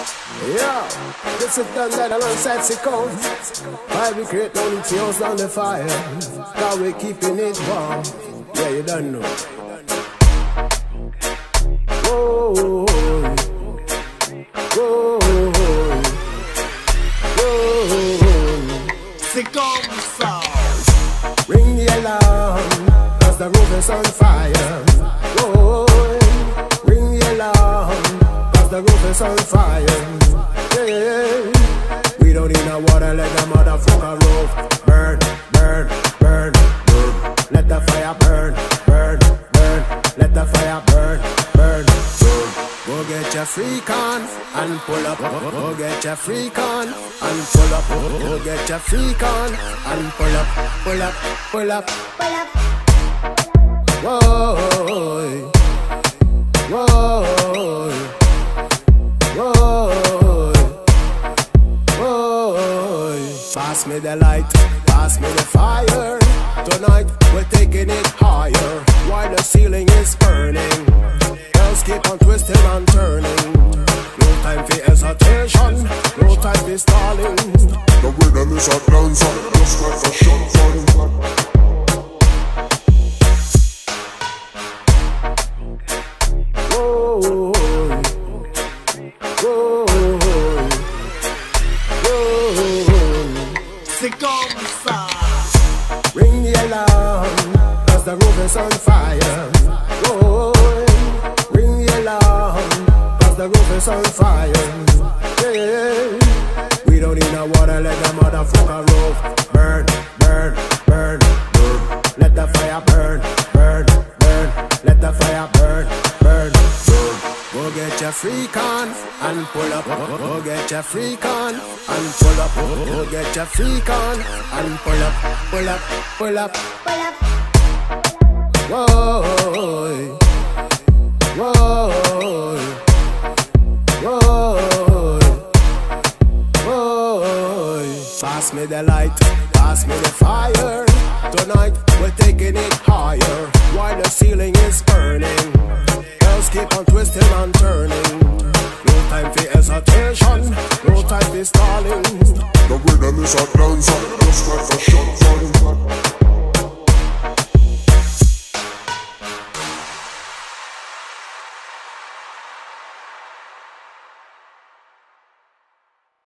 Yeah, this is Dondadda alongside Sicko. Why we create only tears on the fire? Now we keeping it warm. Yeah, you don't know. Whoa, whoa, whoa. Sicko sound. Ring the alarm, cause the roof is on fire. The roof is on fire. Yeah, we don't need no water, let the motherfucker roof burn, burn, burn, burn. Let the fire burn, burn, burn. Let the fire burn, burn, burn. Go get your freak on and pull up. Go get your freak on and pull up. Go get your freak on and pull up, pull up, pull up, pull up. Whoa, Pass me the light, pass me the fire. Tonight we're taking it higher while the ceiling is burning. Girls keep on twisting and turning. No time for hesitation, no time for stalling. The rhythm is a dancer, just like a shotgun. Sicko. Ring the alarm, cause the roof is on fire. Whoa, ring the alarm, cause the roof is on fire. Yeah, we don't need no water, let the motherfucker roof your freak on and pull up. Go get your freak on and pull up. Go get your freak on and pull up, pull up, pull up, pull up. Whoa, whoa, whoa, whoa. Pass me the light, pass me the fire. Tonight is darling. The rhythm is a dancer, just like a shot.